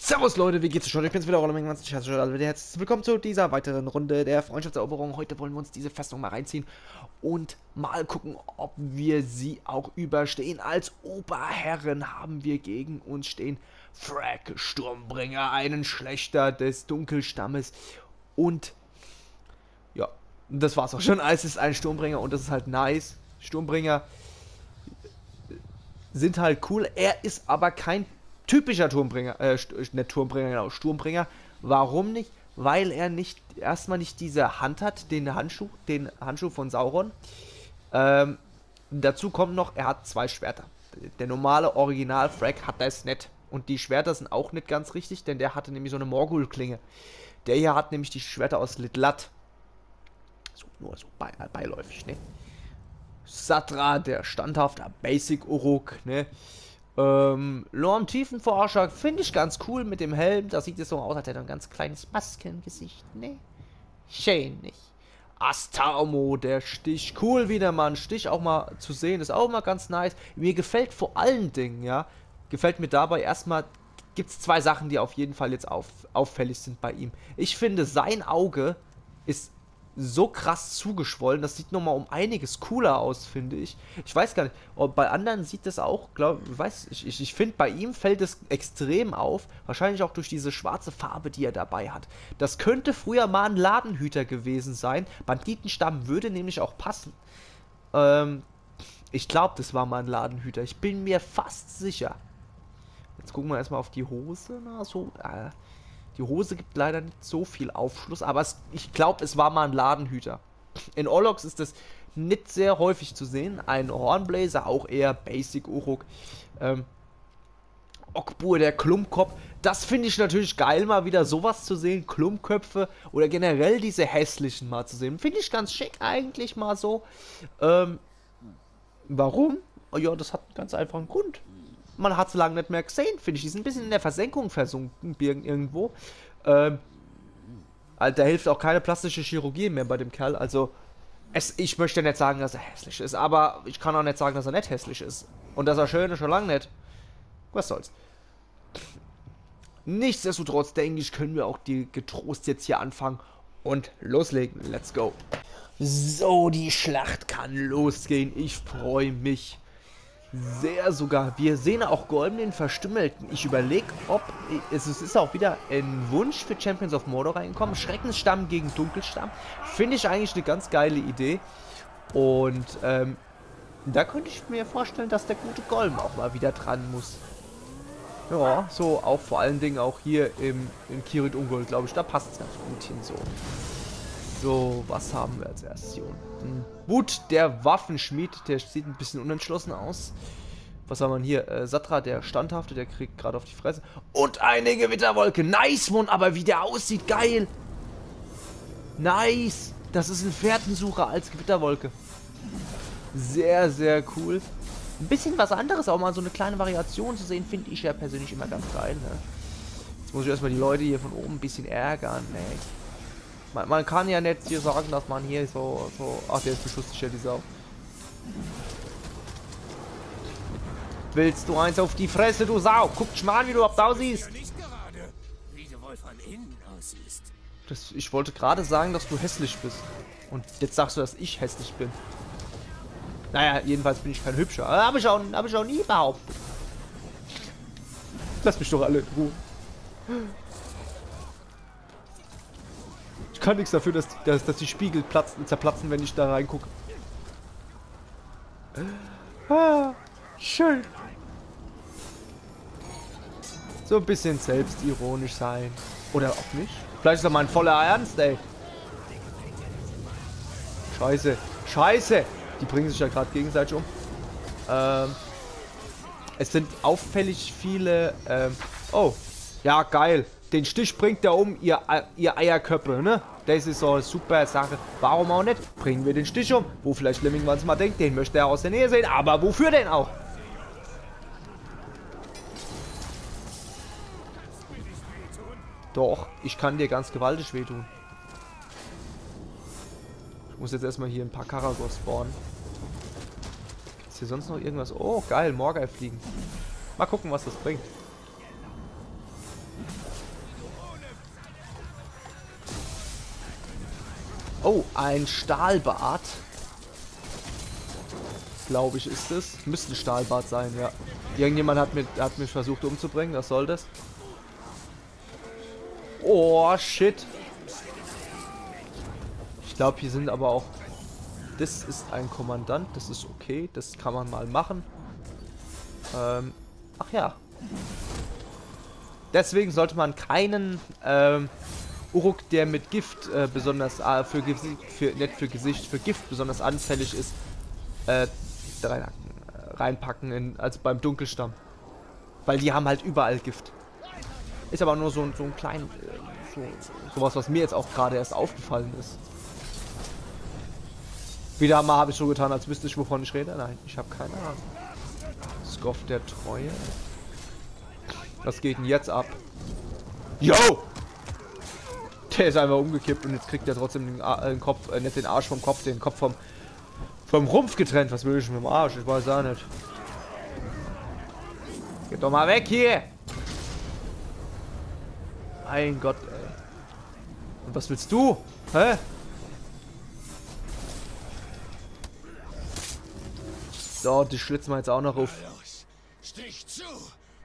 Servus Leute, wie geht's euch schon? Ich bin's wieder, Roller Menge, herzlich willkommen zu dieser weiteren Runde der Freundschaftseroberung. Heute wollen wir uns diese Festung mal reinziehen und mal gucken, ob wir sie auch überstehen. Als Oberherren haben wir gegen uns stehen Frag Sturmbringer, einen Schlechter des Dunkelstammes und ja, das war's auch schon. Es ist ein Sturmbringer und das ist halt nice. Sturmbringer sind halt cool. Er ist aber kein typischer Turmbringer, äh, nicht Turmbringer, genau, Sturmbringer. Warum nicht? Weil er nicht, erstmal nicht diese Hand hat, den Handschuh, den Handschuh von Sauron. Ähm, dazu kommt noch, er hat zwei Schwerter. Der normale Original-Frag hat das nicht. Und die Schwerter sind auch nicht ganz richtig, denn der hatte nämlich so eine Morgul-Klinge. Der hier hat nämlich die Schwerter aus Litlat. So, nur so bei, beiläufig, ne? Satra, der standhafte Basic Uruk, ne? Ähm, Lorm Tiefenforscher finde ich ganz cool mit dem Helm. Da sieht es so aus, als hätte er ein ganz kleines Maskengesicht. Ne? Schön nicht. Astamo, der Stich. Cool wieder mal ein Stich auch mal zu sehen. Ist auch mal ganz nice. Mir gefällt vor allen Dingen, ja, gefällt mir dabei erstmal, gibt es zwei Sachen, die auf jeden Fall jetzt auf, auffällig sind bei ihm. Ich finde, sein Auge ist so krass zugeschwollen. Das sieht nochmal um einiges cooler aus, finde ich. Ich weiß gar nicht, ob bei anderen sieht das auch, glaube ich, weiß ich, ich, ich finde, bei ihm fällt es extrem auf. Wahrscheinlich auch durch diese schwarze Farbe, die er dabei hat. Das könnte früher mal ein Ladenhüter gewesen sein. Banditenstamm würde nämlich auch passen. Ähm, ich glaube, das war mal ein Ladenhüter. Ich bin mir fast sicher. Jetzt gucken wir erstmal auf die Hose. Na, so, äh, die Hose gibt leider nicht so viel Aufschluss, aber es, ich glaube, es war mal ein Ladenhüter. In Orlox ist das nicht sehr häufig zu sehen. Ein Hornblazer, auch eher Basic Uruk. Ähm, Okbur, der Klumpkopf. Das finde ich natürlich geil, mal wieder sowas zu sehen. Klumpköpfe oder generell diese hässlichen mal zu sehen. Finde ich ganz schick eigentlich mal so. Ähm, warum? Oh ja, das hat einen ganz einfachen Grund man hat es lange nicht mehr gesehen, finde ich. Die sind ein bisschen in der Versenkung versunken irgendwo. Ähm, also, da hilft auch keine plastische Chirurgie mehr bei dem Kerl. Also, es, ich möchte nicht sagen, dass er hässlich ist, aber ich kann auch nicht sagen, dass er nicht hässlich ist. Und dass er schön ist, schon lange nicht. Was soll's. Nichtsdestotrotz, denke ich, können wir auch die getrost jetzt hier anfangen und loslegen. Let's go. So, die Schlacht kann losgehen. Ich freue mich sehr sogar. Wir sehen auch Golden den Verstümmelten. Ich überlege, ob... Es ist auch wieder ein Wunsch für Champions of Mordor reingekommen. Schreckensstamm gegen Dunkelstamm. Finde ich eigentlich eine ganz geile Idee. Und ähm, da könnte ich mir vorstellen, dass der gute Golm auch mal wieder dran muss. Ja, so auch vor allen Dingen auch hier im, in Kirit Ungold, glaube ich. Da passt es ganz gut hin so. So, was haben wir als erstes hier unten? Wut, der Waffenschmied, der sieht ein bisschen unentschlossen aus. Was haben wir hier? Äh, Satra, der Standhafte, der kriegt gerade auf die Fresse. Und eine Gewitterwolke. Nice, Mann, aber wie der aussieht, geil. Nice. Das ist ein Fährtensucher als Gewitterwolke. Sehr, sehr cool. Ein bisschen was anderes, auch mal so eine kleine Variation zu sehen, finde ich ja persönlich immer ganz geil. Ne? Jetzt muss ich erstmal die Leute hier von oben ein bisschen ärgern. Ne? Man, man, kann ja nicht hier sagen, dass man hier so, so... Ach, der ist beschusssicher, die Sau. Willst du eins auf die Fresse, du Sau? Guck mal an, wie du überhaupt aussiehst. Das, ich wollte gerade sagen, dass du hässlich bist. Und jetzt sagst du, dass ich hässlich bin. Naja, jedenfalls bin ich kein Hübscher. Habe ich, auch, hab ich auch nie behauptet. Lass mich doch alle in Ruhe. Kann nichts dafür, dass, dass, dass die Spiegel platzen, zerplatzen, wenn ich da reingucke. Ah, schön. So ein bisschen selbstironisch sein. Oder auch nicht. Vielleicht ist das mal ein voller Ernst, ey. Scheiße. Scheiße. Die bringen sich ja gerade gegenseitig um. Ähm, es sind auffällig viele... Ähm, oh. Ja, geil den Stich bringt er um, ihr, ihr Eierköppe, ne? Das ist so eine super Sache. Warum auch nicht? Bringen wir den Stich um. Wo vielleicht Lemming was mal denkt, den möchte er aus der Nähe sehen. Aber wofür denn auch? Doch, ich kann dir ganz gewaltig wehtun. Ich muss jetzt erstmal hier ein paar Karagos spawnen. Ist hier sonst noch irgendwas? Oh, geil, Morgai fliegen. Mal gucken, was das bringt. Oh, ein Stahlbad. Glaube ich, ist es. Müsste ein Stahlbad sein, ja. Irgendjemand hat, mit, hat mich versucht umzubringen, was soll das? Oh, shit. Ich glaube, hier sind aber auch... Das ist ein Kommandant, das ist okay, das kann man mal machen. Ähm, ach ja. Deswegen sollte man keinen ähm, Uruk, der mit Gift äh, besonders äh, für, für nicht für Gesicht, für Gift besonders anfällig ist, äh, äh, reinpacken, in, also beim Dunkelstamm. Weil die haben halt überall Gift. Ist aber nur so, so ein klein, äh, so, sowas, was mir jetzt auch gerade erst aufgefallen ist. Wieder mal habe ich so getan, als wüsste ich, wovon ich rede. Nein, ich habe keine Ahnung. Skoff der Treue. Was geht denn jetzt ab? Yo! Der ist einfach umgekippt und jetzt kriegt er trotzdem den, äh, den Kopf, äh, nicht den Arsch vom Kopf, den Kopf vom, vom Rumpf getrennt. Was will ich mit dem Arsch? Ich weiß auch nicht. Geht doch mal weg hier! Mein Gott, ey. Und was willst du? Hä? So, die schlitzen wir jetzt auch noch auf.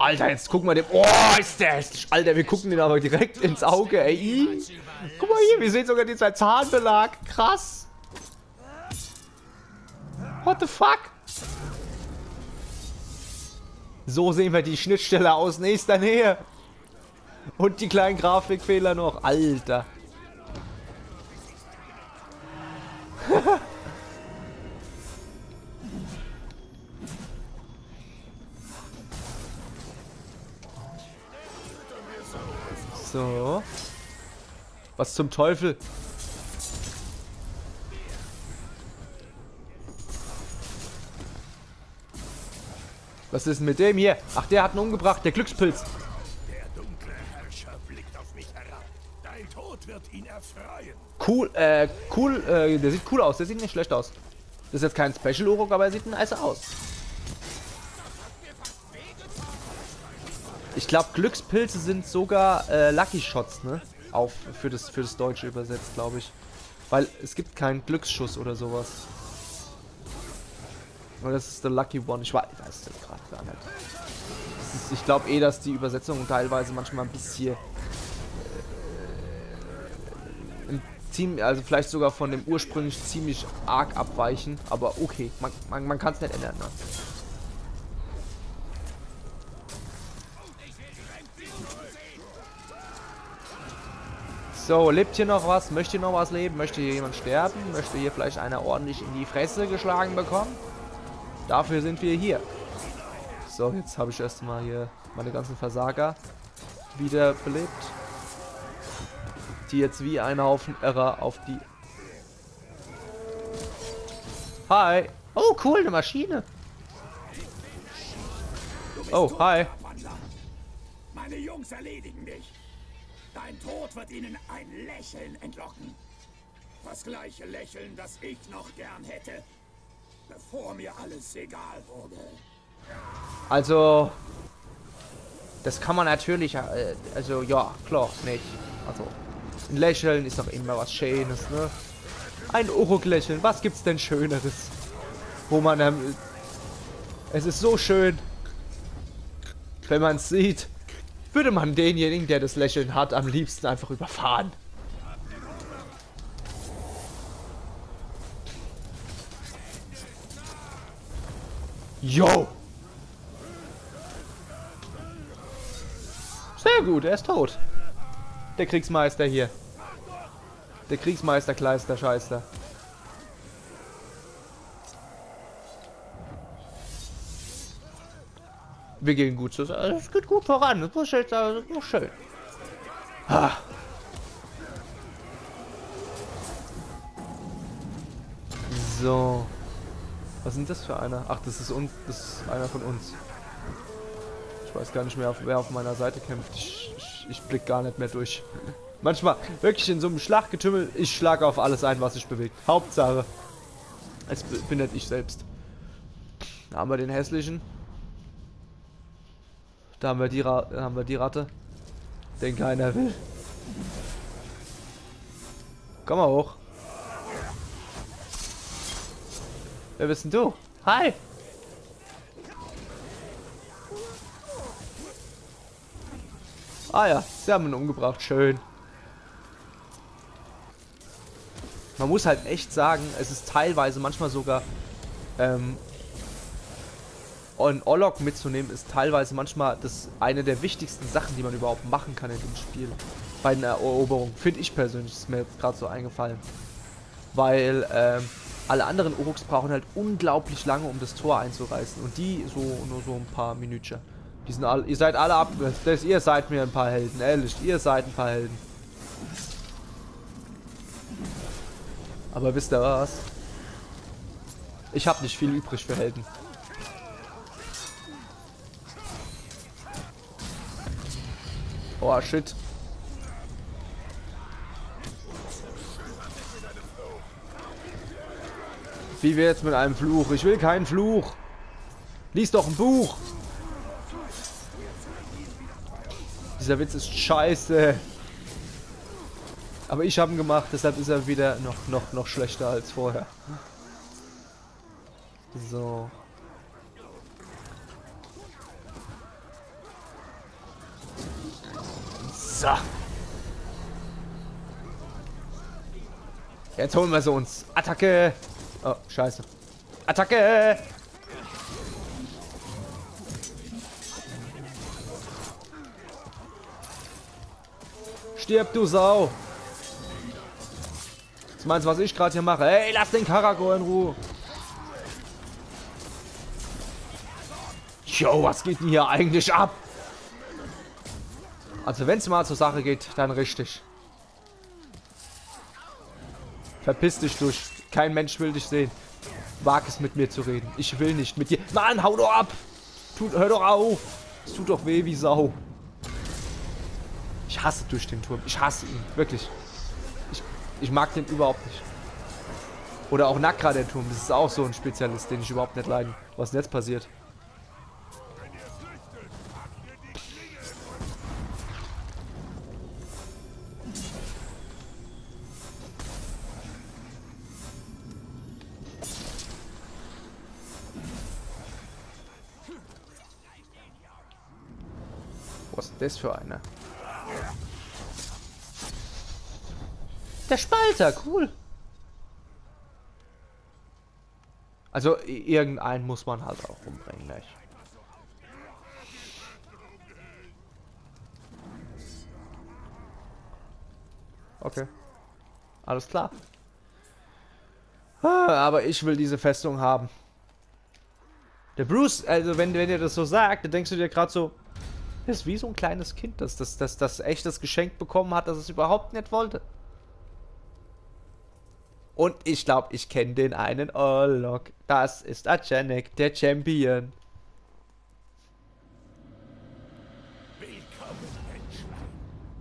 Alter, jetzt gucken wir dem. Oh, ist der hässlich. Alter, wir gucken den aber direkt ins Auge, ey. Guck mal hier, wir sehen sogar dieser Zahnbelag. Krass. What the fuck? So sehen wir die Schnittstelle aus nächster Nähe. Und die kleinen Grafikfehler noch. Alter. So. Was zum Teufel? Was ist mit dem hier? Ach, der hat ihn umgebracht, der Glückspilz. Der dunkle Herrscher blickt auf mich herab. Dein Tod wird ihn erfreuen. Cool, äh, cool, äh, der sieht cool aus, der sieht nicht schlecht aus. Das ist jetzt kein Special Uruk, aber er sieht nice aus. Ich glaube, Glückspilze sind sogar äh, Lucky Shots, ne? Auf, für, das, für das Deutsche übersetzt, glaube ich. Weil es gibt keinen Glücksschuss oder sowas. Weil das ist der Lucky One. Ich weiß, ich weiß das gerade gar nicht. Ist, ich glaube eh, dass die Übersetzungen teilweise manchmal ein bisschen... Äh, also vielleicht sogar von dem ursprünglich ziemlich arg abweichen. Aber okay, man, man, man kann es nicht ändern, ne? So, lebt hier noch was? Möchte hier noch was leben? Möchte hier jemand sterben? Möchte hier vielleicht einer ordentlich in die Fresse geschlagen bekommen? Dafür sind wir hier. So, jetzt habe ich erstmal hier meine ganzen Versager wiederbelebt. Die jetzt wie ein Haufen Irrer auf die... Hi! Oh, cool, eine Maschine! Oh, hi! Meine Jungs erledigen dich. Dein Tod wird ihnen ein Lächeln entlocken. Das gleiche Lächeln, das ich noch gern hätte, bevor mir alles egal wurde. Also, das kann man natürlich, äh, also ja, klar, nicht. Also, ein Lächeln ist doch immer was Schönes, ne? Ein Uruk-Lächeln, was gibt's denn Schöneres? Wo man, ähm, es ist so schön, wenn man es sieht würde man denjenigen, der das Lächeln hat, am liebsten einfach überfahren. Yo! Sehr gut, er ist tot. Der Kriegsmeister hier. Der Kriegsmeister Kleister Scheißer. Wir gehen gut zusammen. Es geht gut voran. Das ist jetzt das ist schön. Ah. So. Was sind das für einer? Ach, das ist uns, das ist einer von uns. Ich weiß gar nicht mehr, wer auf meiner Seite kämpft. Ich, ich, ich blick gar nicht mehr durch. Manchmal wirklich in so einem Schlachtgetümmel, ich schlage auf alles ein, was sich bewegt. Hauptsache, es bin nicht ich selbst. Da haben wir den hässlichen. Da haben wir die, Ra haben wir die Ratte. Den keiner will. Komm mal hoch. Wer bist denn du? Hi! Ah ja, sie haben ihn umgebracht. Schön. Man muss halt echt sagen, es ist teilweise manchmal sogar ähm, einen Orlok mitzunehmen, ist teilweise manchmal das eine der wichtigsten Sachen, die man überhaupt machen kann in dem Spiel. Bei einer Eroberung. Finde ich persönlich, ist mir jetzt gerade so eingefallen. Weil ähm, alle anderen Uruks brauchen halt unglaublich lange, um das Tor einzureißen. Und die so nur so ein paar Minütchen. Die sind alle, ihr seid alle ab. Das, ihr seid mir ein paar Helden, ehrlich. Ihr seid ein paar Helden. Aber wisst ihr was? Ich habe nicht viel übrig für Helden. Oh shit. Wie jetzt mit einem Fluch? Ich will keinen Fluch. Lies doch ein Buch. Dieser Witz ist scheiße. Aber ich habe ihn gemacht, deshalb ist er wieder noch, noch, noch schlechter als vorher. So. So. Jetzt holen wir sie uns. Attacke! Oh, scheiße. Attacke! Stirb, du Sau! Was meinst du, was ich gerade hier mache? Ey, lass den Karago in Ruhe! Jo, was geht denn hier eigentlich ab? Also wenn es mal zur Sache geht, dann richtig. Verpiss dich durch. Kein Mensch will dich sehen. Wag es mit mir zu reden. Ich will nicht mit dir. Mann, hau doch ab! Tut, hör doch auf! Es tut doch weh wie Sau. Ich hasse durch den Turm. Ich hasse ihn. Wirklich. Ich, ich mag den überhaupt nicht. Oder auch Nakra, der Turm. Das ist auch so ein Spezialist, den ich überhaupt nicht leiden. Was denn jetzt passiert? Das für eine? Der Spalter, cool. Also irgendeinen muss man halt auch umbringen gleich. Okay. Alles klar. Ah, aber ich will diese Festung haben. Der Bruce, also wenn, wenn ihr das so sagt, dann denkst du dir gerade so, das ist wie so ein kleines Kind, das, das, das, das echt das Geschenk bekommen hat, das es überhaupt nicht wollte. Und ich glaube, ich kenne den einen Orlok. Das ist Ajanek, der Champion. Willkommen, Menschlein.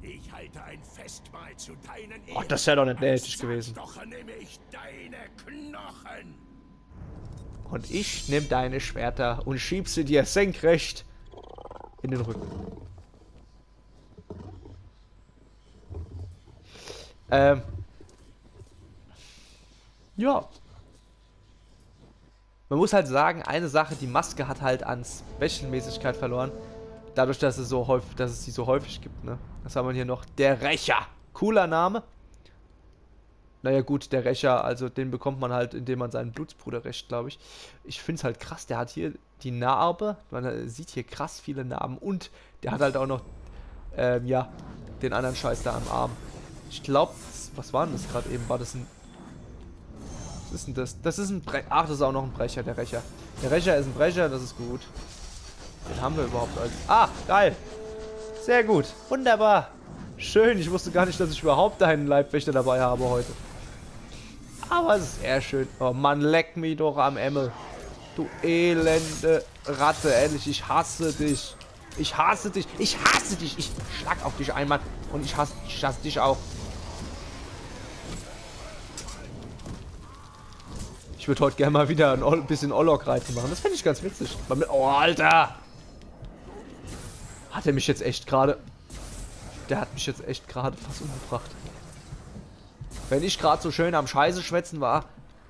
Ich halte ein Festmahl zu deinen Oh, das wäre doch nicht nötig gewesen. Ich deine Knochen. Und ich nehme deine Schwerter und schieb sie dir senkrecht in den Rücken. Ähm. Ja. Man muss halt sagen, eine Sache, die Maske hat halt an Special-Mäßigkeit verloren. Dadurch, dass es so häufig, dass es sie so häufig gibt, ne? Was haben wir hier noch? Der Rächer. Cooler Name. Naja gut, der Rächer, also den bekommt man halt, indem man seinen Blutsbruder rächt, glaube ich. Ich finde es halt krass, der hat hier die Narbe, man sieht hier krass viele Narben und der hat halt auch noch, ähm, ja, den anderen Scheiß da am Arm. Ich glaube, was war denn das gerade eben? War das ein... Was ist denn das? Das ist ein Brecher. Ach, das ist auch noch ein Brecher, der Rächer. Der Rächer ist ein Brecher, das ist gut. Den haben wir überhaupt als... Ah, geil. Sehr gut. Wunderbar. Schön, ich wusste gar nicht, dass ich überhaupt einen Leibwächter dabei habe heute. Aber sehr schön. Oh Mann, leck mich doch am Emmel. Du elende Ratte, ehrlich, ich hasse dich. Ich hasse dich. Ich hasse dich. Ich schlag auf dich einmal. Und ich hasse, ich hasse dich auch. Ich würde heute gerne mal wieder ein bisschen Olok-Reiten machen. Das finde ich ganz witzig. Oh, Alter! Hat er mich jetzt echt gerade... Der hat mich jetzt echt gerade fast umgebracht. Wenn ich gerade so schön am Scheiße schwätzen war,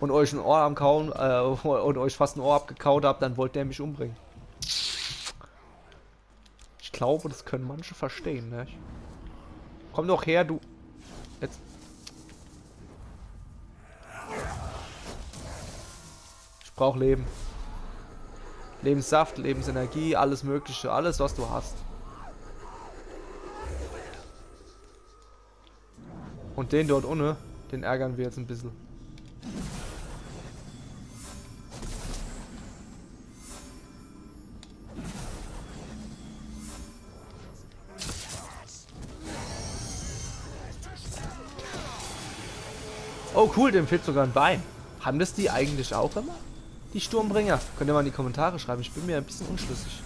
und euch ein Ohr am Kauen äh, und euch fast ein Ohr abgekaut habt, dann wollt der mich umbringen. Ich glaube, das können manche verstehen, ne? Komm doch her, du. Jetzt. Ich brauche Leben. Lebenssaft, Lebensenergie, alles mögliche, alles was du hast. Und den dort ohne, den ärgern wir jetzt ein bisschen. Oh cool, dem fehlt sogar ein Bein. Haben das die eigentlich auch immer? Die Sturmbringer? Könnt ihr mal in die Kommentare schreiben. Ich bin mir ein bisschen unschlüssig.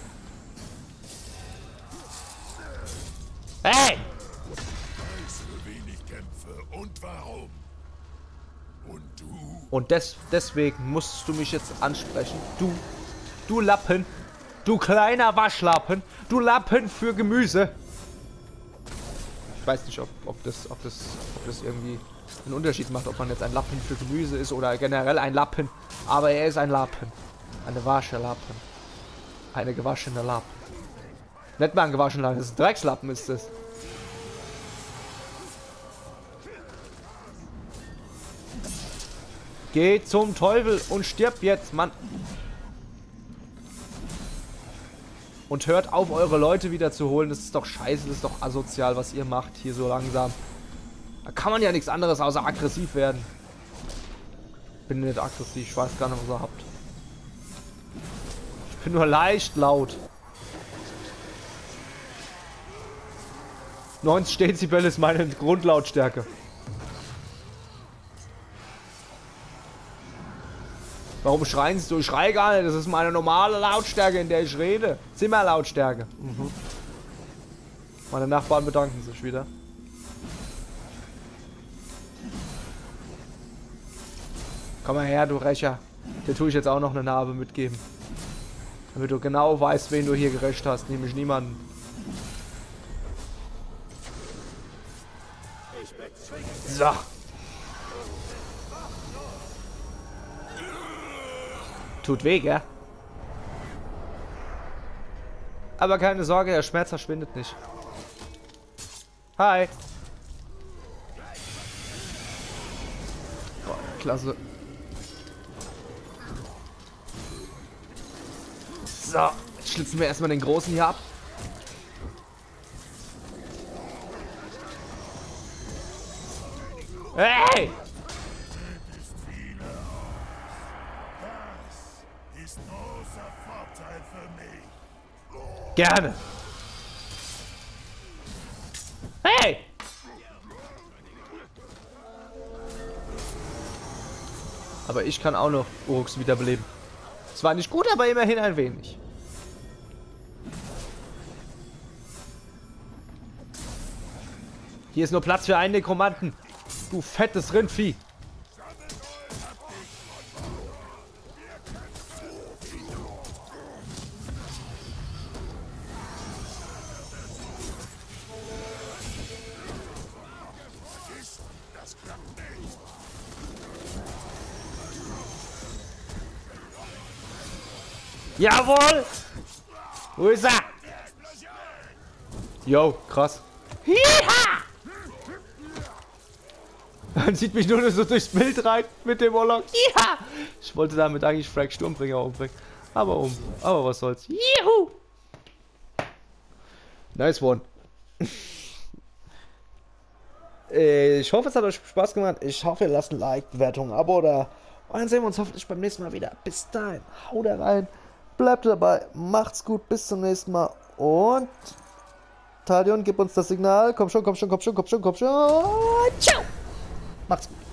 Hey! Und des, deswegen musst du mich jetzt ansprechen. Du, du Lappen. Du kleiner Waschlappen. Du Lappen für Gemüse. Ich weiß nicht, ob, ob, das, ob, das, ob das irgendwie einen Unterschied macht, ob man jetzt ein Lappen für Gemüse ist oder generell ein Lappen. Aber er ist ein Lappen. Eine wasche Lappen. Eine gewaschene Lappen. Nicht mal ein gewaschener Lappen, das ist ein Dreckslappen ist das. Geh zum Teufel und stirb jetzt, Mann. Und hört auf, eure Leute wieder zu holen. Das ist doch scheiße, das ist doch asozial, was ihr macht hier so langsam. Da kann man ja nichts anderes außer aggressiv werden. Bin nicht aggressiv, ich weiß gar nicht, was ihr habt. Ich bin nur leicht laut. 90 Dezibel ist meine Grundlautstärke. Warum schreien sie so? Ich schreie gar nicht. Das ist meine normale Lautstärke, in der ich rede. Zimmerlautstärke. Mhm. Meine Nachbarn bedanken sich wieder. Komm mal her, du Rächer. Dir tue ich jetzt auch noch eine Narbe mitgeben. Damit du genau weißt, wen du hier gerecht hast. Nämlich niemanden. So. Tut weh, gell? Aber keine Sorge, der Schmerz verschwindet nicht. Hi. Boah, klasse. So, schlitzen wir erstmal den Großen hier ab. Hey! Gerne. Hey! Aber ich kann auch noch Urux wiederbeleben. Zwar nicht gut, aber immerhin ein wenig. Hier ist nur Platz für einen Nekromanten. Du fettes Rindvieh. Jawohl! Wo ist er? Yo, krass. Hiha! Man sieht mich nur so durchs Bild rein mit dem Orlok. Ich wollte damit eigentlich Frag Sturmbringer umbringen. Aber um. Aber was soll's. Juhu! Nice one. Äh, ich hoffe, es hat euch Spaß gemacht. Ich hoffe, ihr lasst ein Like, Bewertung, Abo oder. Und dann sehen wir uns hoffentlich beim nächsten Mal wieder. Bis dahin. Haut rein. Bleibt dabei, macht's gut, bis zum nächsten Mal und Talion, gib uns das Signal. Komm schon, komm schon, komm schon, komm schon, komm schon. Ciao. Macht's gut.